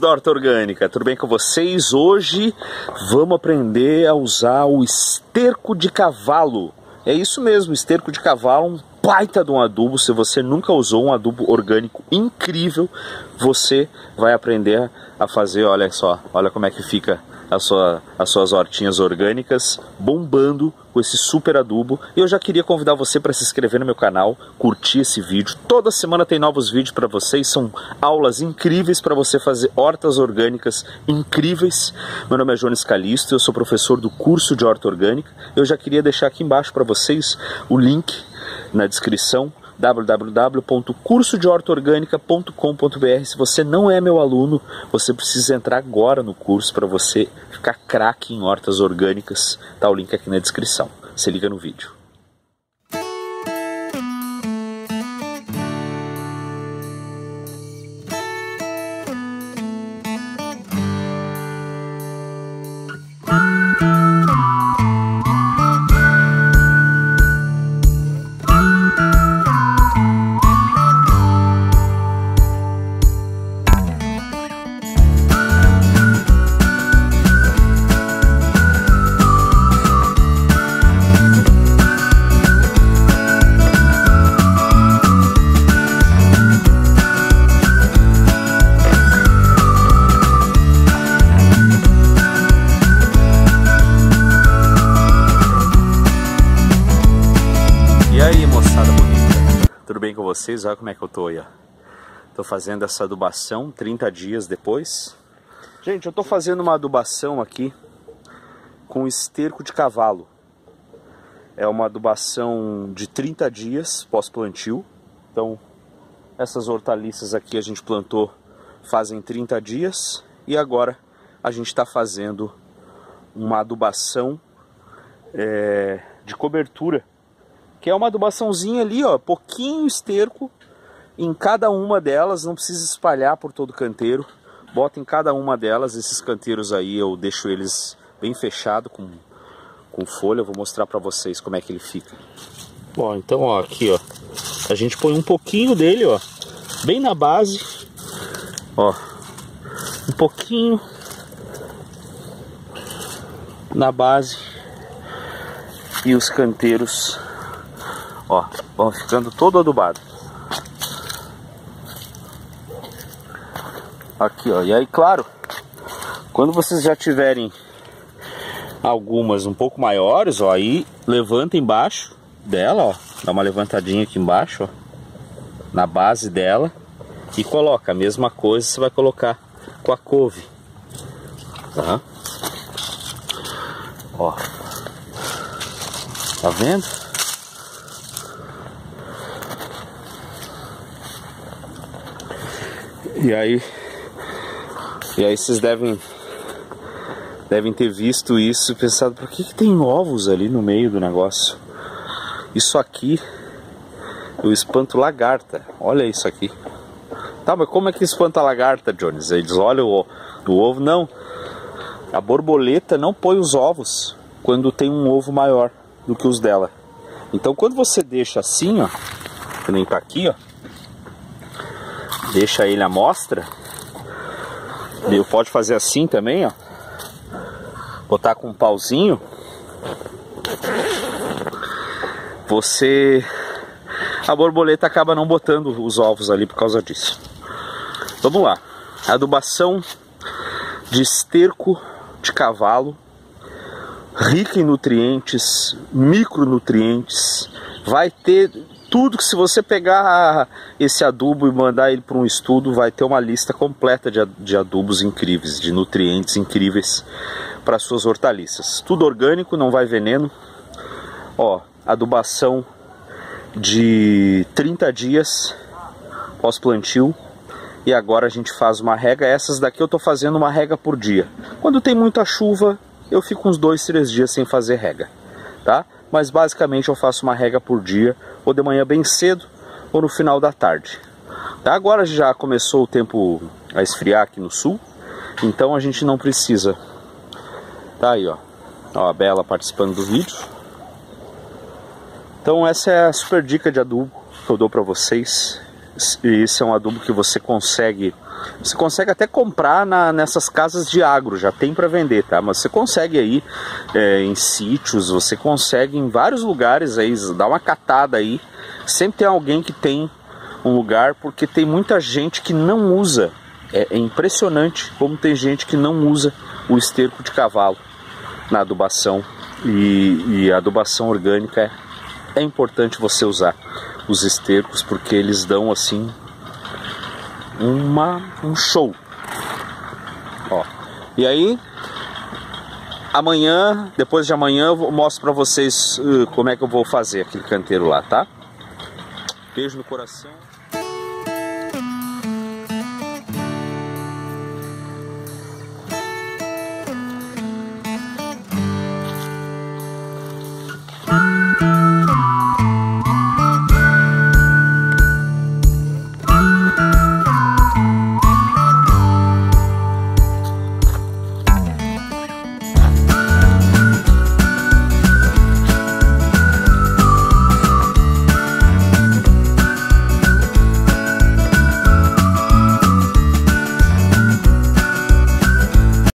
da Horta Orgânica, tudo bem com vocês? Hoje vamos aprender a usar o esterco de cavalo. É isso mesmo, esterco de cavalo, um baita de um adubo. Se você nunca usou um adubo orgânico incrível, você vai aprender a fazer, olha só, olha como é que fica a sua, as suas hortinhas orgânicas bombando com esse super adubo. E eu já queria convidar você para se inscrever no meu canal, curtir esse vídeo. Toda semana tem novos vídeos para vocês, são aulas incríveis para você fazer hortas orgânicas incríveis. Meu nome é Jones Calisto, eu sou professor do curso de horta orgânica. Eu já queria deixar aqui embaixo para vocês o link na descrição www.cursodeortorgânica.com.br. Se você não é meu aluno, você precisa entrar agora no curso para você ficar craque em hortas orgânicas. Tá o link aqui na descrição. Se liga no vídeo. Bem com vocês? Olha como é que eu tô aí, ó. Tô fazendo essa adubação 30 dias depois. Gente, eu tô fazendo uma adubação aqui com esterco de cavalo. É uma adubação de 30 dias pós-plantio. Então, essas hortaliças aqui a gente plantou fazem 30 dias e agora a gente está fazendo uma adubação é, de cobertura que é uma adubaçãozinha ali, ó, pouquinho esterco em cada uma delas, não precisa espalhar por todo o canteiro. Bota em cada uma delas, esses canteiros aí eu deixo eles bem fechado com, com folha, eu vou mostrar para vocês como é que ele fica. Bom, então ó, aqui ó, a gente põe um pouquinho dele, ó, bem na base, ó, um pouquinho na base e os canteiros Ó, vão ficando todo adubado. Aqui, ó. E aí, claro, quando vocês já tiverem algumas um pouco maiores, ó, aí levanta embaixo dela, ó. Dá uma levantadinha aqui embaixo, ó. Na base dela. E coloca a mesma coisa, você vai colocar com a couve. Tá? Ó. Tá vendo? E aí, e aí vocês devem devem ter visto isso e pensado, por que, que tem ovos ali no meio do negócio? Isso aqui, eu espanto lagarta. Olha isso aqui. Tá, mas como é que espanta lagarta, Jones? Eles olham o, o ovo. Não, a borboleta não põe os ovos quando tem um ovo maior do que os dela. Então quando você deixa assim, ó, que nem tá aqui, ó, deixa ele à mostra. Pode fazer assim também, ó. Botar com um pauzinho. Você a borboleta acaba não botando os ovos ali por causa disso. Vamos lá. Adubação de esterco de cavalo, rica em nutrientes, micronutrientes, vai ter tudo que se você pegar esse adubo e mandar ele para um estudo, vai ter uma lista completa de adubos incríveis, de nutrientes incríveis para suas hortaliças. Tudo orgânico, não vai veneno. Ó, adubação de 30 dias pós-plantio. E agora a gente faz uma rega. Essas daqui eu estou fazendo uma rega por dia. Quando tem muita chuva, eu fico uns dois, três dias sem fazer rega, tá? Mas basicamente eu faço uma rega por dia ou de manhã bem cedo, ou no final da tarde. Tá? Agora já começou o tempo a esfriar aqui no sul, então a gente não precisa. Tá aí, ó. ó a Bela participando do vídeo. Então essa é a super dica de adubo que eu dou para vocês. E esse é um adubo que você consegue Você consegue até comprar na, nessas casas de agro, já tem para vender, tá? Mas você consegue aí é, em sítios, você consegue em vários lugares aí, dá uma catada aí. Sempre tem alguém que tem um lugar, porque tem muita gente que não usa. É, é impressionante como tem gente que não usa o esterco de cavalo na adubação. E, e a adubação orgânica é, é importante você usar os estercos porque eles dão assim uma um show. Ó. E aí amanhã, depois de amanhã eu mostro para vocês uh, como é que eu vou fazer aquele canteiro lá, tá? Beijo no coração.